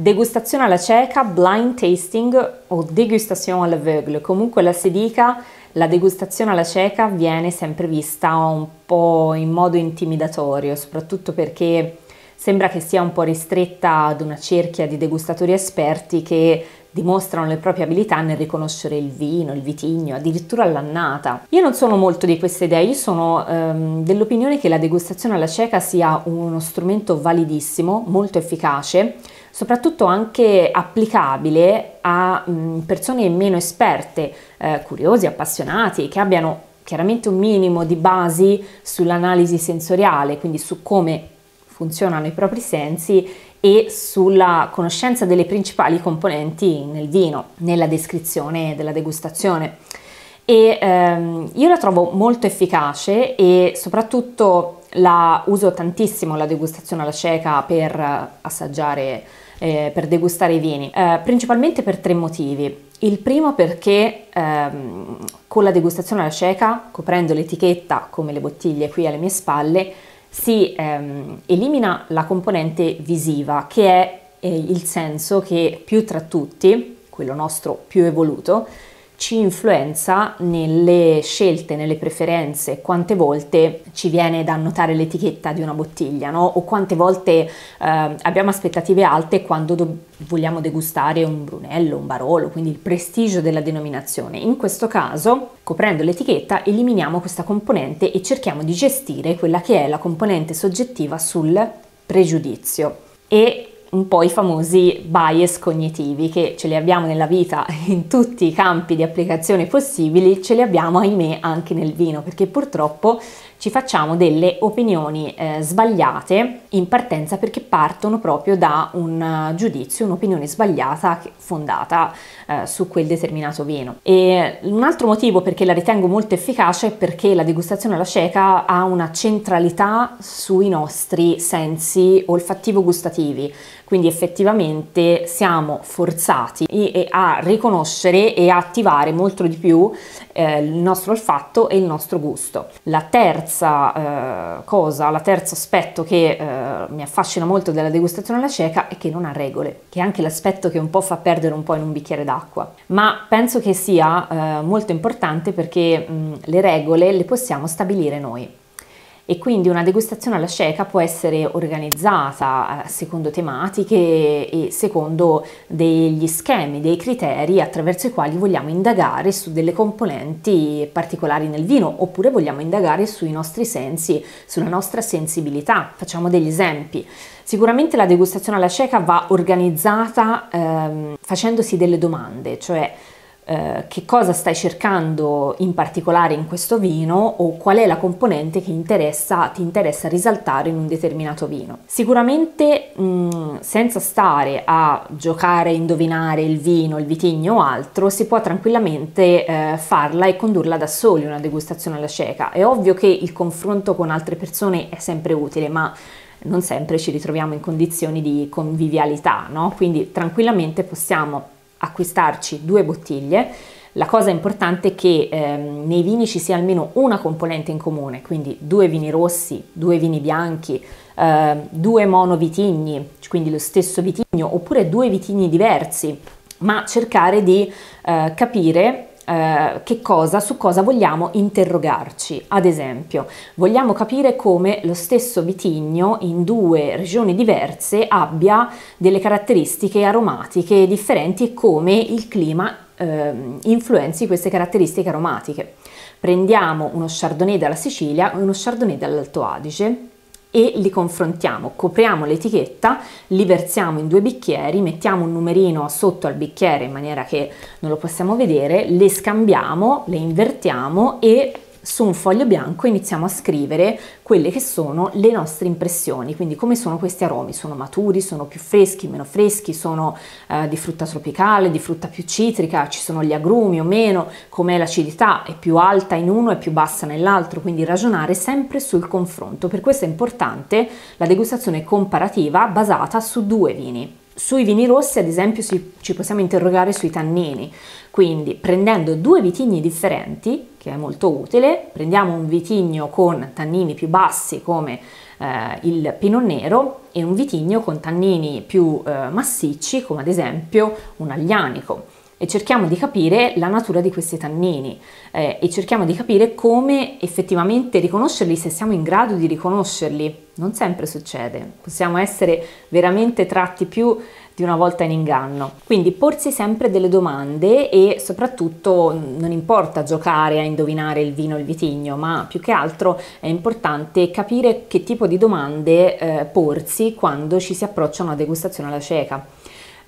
Degustazione alla cieca, blind tasting o degustation à l'aveugle, comunque la si dica, la degustazione alla cieca viene sempre vista un po' in modo intimidatorio, soprattutto perché sembra che sia un po' ristretta ad una cerchia di degustatori esperti che dimostrano le proprie abilità nel riconoscere il vino, il vitigno, addirittura l'annata. Io non sono molto di queste idee, io sono ehm, dell'opinione che la degustazione alla cieca sia uno strumento validissimo, molto efficace, soprattutto anche applicabile a mh, persone meno esperte, eh, curiosi, appassionati, che abbiano chiaramente un minimo di basi sull'analisi sensoriale, quindi su come funzionano i propri sensi e sulla conoscenza delle principali componenti nel vino, nella descrizione della degustazione. E ehm, io la trovo molto efficace e soprattutto la uso tantissimo la degustazione alla cieca per assaggiare, eh, per degustare i vini, eh, principalmente per tre motivi. Il primo perché ehm, con la degustazione alla cieca, coprendo l'etichetta come le bottiglie qui alle mie spalle, si ehm, elimina la componente visiva che è eh, il senso che più tra tutti, quello nostro più evoluto, ci influenza nelle scelte, nelle preferenze, quante volte ci viene da annotare l'etichetta di una bottiglia, no? o quante volte eh, abbiamo aspettative alte quando do- vogliamo degustare un Brunello, un Barolo, quindi il prestigio della denominazione. In questo caso, coprendo l'etichetta, eliminiamo questa componente e cerchiamo di gestire quella che è la componente soggettiva sul pregiudizio. E un po' i famosi bias cognitivi che ce li abbiamo nella vita in tutti i campi di applicazione possibili, ce li abbiamo ahimè anche nel vino perché purtroppo ci facciamo delle opinioni eh, sbagliate in partenza perché partono proprio da un uh, giudizio, un'opinione sbagliata fondata eh, su quel determinato vino. E un altro motivo perché la ritengo molto efficace è perché la degustazione alla cieca ha una centralità sui nostri sensi olfattivo-gustativi quindi effettivamente siamo forzati a riconoscere e a attivare molto di più eh, il nostro olfatto e il nostro gusto. La terza eh, cosa, la terzo aspetto che eh, mi affascina molto della degustazione alla cieca è che non ha regole, che è anche l'aspetto che un po' fa perdere un po' in un bicchiere d'acqua. Ma penso che sia molto importante perché le regole le possiamo stabilire noi e quindi una degustazione alla cieca può essere organizzata eh, secondo tematiche e secondo degli schemi, dei criteri attraverso i quali vogliamo indagare su delle componenti particolari nel vino oppure vogliamo indagare sui nostri sensi, sulla nostra sensibilità. Facciamo degli esempi. Sicuramente la degustazione alla cieca va organizzata ehm, facendosi delle domande, cioè eh, che cosa stai cercando in particolare in questo vino o qual è la componente che interessa, ti interessa risaltare in un determinato vino. Sicuramente mh, mm, senza stare a giocare, indovinare il vino, il vitigno o altro, si può tranquillamente eh, farla e condurla da soli una degustazione alla cieca. È ovvio che il confronto con altre persone è sempre utile, ma non sempre ci ritroviamo in condizioni di convivialità, no? Quindi tranquillamente possiamo acquistarci due bottiglie. La cosa importante è che ehm, nei vini ci sia almeno una componente in comune, quindi due vini rossi, due vini bianchi, eh, due monovitigni, quindi lo stesso vitigno, oppure due vitigni diversi, ma cercare di eh, capire eh, che cosa, su cosa vogliamo interrogarci. Ad esempio, vogliamo capire come lo stesso vitigno in due regioni diverse abbia delle caratteristiche aromatiche differenti e come il clima eh, influenzi queste caratteristiche aromatiche. Prendiamo uno Chardonnay dalla Sicilia e uno Chardonnay dall'Alto Adige e li confrontiamo, copriamo l'etichetta, li versiamo in due bicchieri, mettiamo un numerino sotto al bicchiere in maniera che non lo possiamo vedere, le scambiamo, le invertiamo e su un foglio bianco iniziamo a scrivere quelle che sono le nostre impressioni, quindi come sono questi aromi, sono maturi, sono più freschi, meno freschi, sono eh, di frutta tropicale, di frutta più citrica, ci sono gli agrumi o meno, com'è l'acidità, è più alta in uno e più bassa nell'altro, quindi ragionare sempre sul confronto. Per questo è importante la degustazione comparativa basata su due vini. Sui vini rossi, ad esempio, ci possiamo interrogare sui tannini, quindi prendendo due vitigni differenti, che è molto utile, prendiamo un vitigno con tannini più bassi come eh, il Pinot Nero e un vitigno con tannini più eh, massicci come ad esempio un aglianico e cerchiamo di capire la natura di questi tannini eh, e cerchiamo di capire come effettivamente riconoscerli, se siamo in grado di riconoscerli. Non sempre succede, possiamo essere veramente tratti più di una volta in inganno. Quindi porsi sempre delle domande e soprattutto non importa giocare a indovinare il vino o il vitigno, ma più che altro è importante capire che tipo di domande eh, porsi quando ci si approccia a una degustazione alla cieca.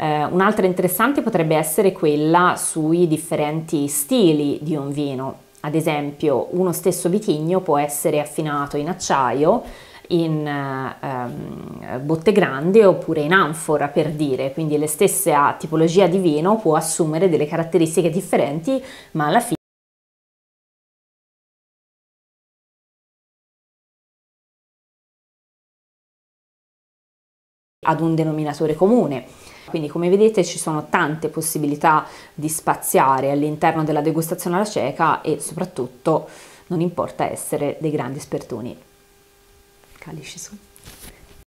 Eh, un'altra interessante potrebbe essere quella sui differenti stili di un vino. Ad esempio, uno stesso vitigno può essere affinato in acciaio, in ehm, botte grandi oppure in anfora per dire, quindi la stessa tipologia di vino può assumere delle caratteristiche differenti, ma alla fine ad un denominatore comune. Quindi come vedete ci sono tante possibilità di spaziare all'interno della degustazione alla cieca e soprattutto non importa essere dei grandi espertoni. Calici su.